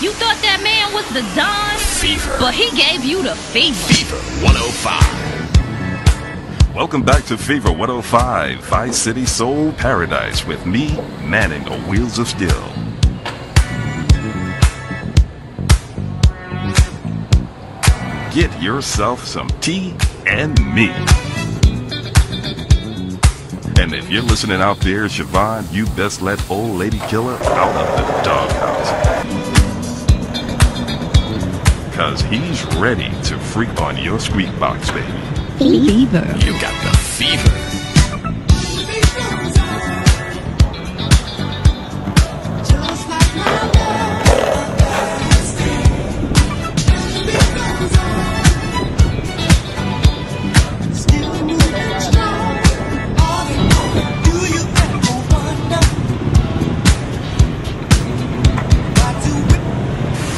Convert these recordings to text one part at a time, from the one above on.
You thought that man was the Don? Fever. But he gave you the fever. Fever 105. Welcome back to Fever 105, Vice City Soul Paradise with me, Manning the Wheels of Steel. Get yourself some tea and me. And if you're listening out there, Siobhan, you best let old lady killer out of the doghouse. Cause he's ready to freak on your squeak box, baby. Fever. You got the fever.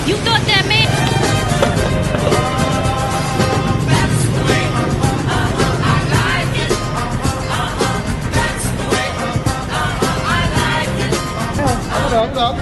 You thought that man. Được được.